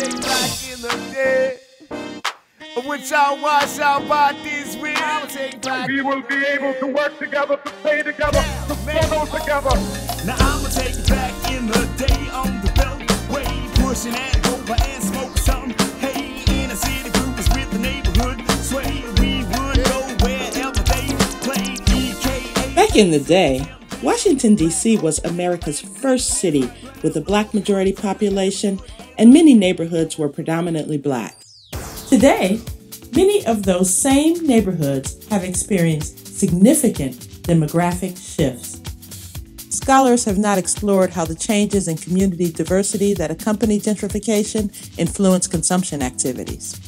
take back in the day. Which I'll wash our bodies with. I'll take back. We will be able to work together, to play together, to follow together. Now I'ma take it back in the day on the beltway, pushing and over and smoke some. Hey, in a city group was with the neighborhood sway. We would go wherever they played. EKA. Back in the day, Washington, D.C. was America's first city with a black majority population, and many neighborhoods were predominantly black. Today, many of those same neighborhoods have experienced significant demographic shifts. Scholars have not explored how the changes in community diversity that accompany gentrification influence consumption activities.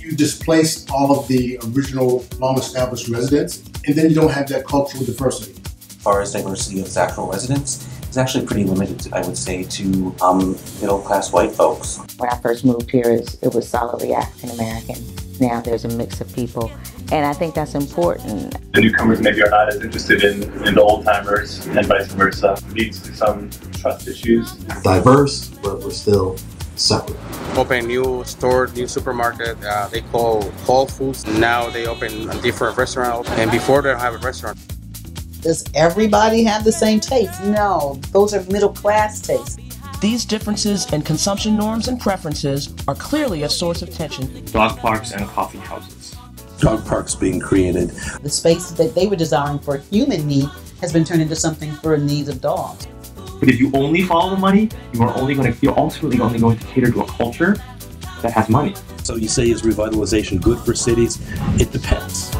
you displace all of the original long established residents, and then you don't have that cultural diversity. as far as diversity of its actual residents is actually pretty limited, I would say, to um, middle class white folks. When I first moved here, it it was solidly African American. Now there's a mix of people, and I think that's important. the newcomers maybe are not as interested in, in the old timers and vice versa. Leads to some trust issues. diverse, but we're still separate. open new store, new supermarket. Uh, they call Whole Foods. Now they open a different restaurant, and before they don't have a restaurant. Does everybody have the same taste? No, those are middle class tastes. These differences in consumption norms and preferences are clearly a source of tension. Dog parks and coffee houses. Dog parks being created. The space that they were desiring for human need has been turned into something for needs of dogs. But if you only follow the money, you are only going to you're ultimately only going to cater to a culture that has money. So you say is revitalization good for cities? It depends.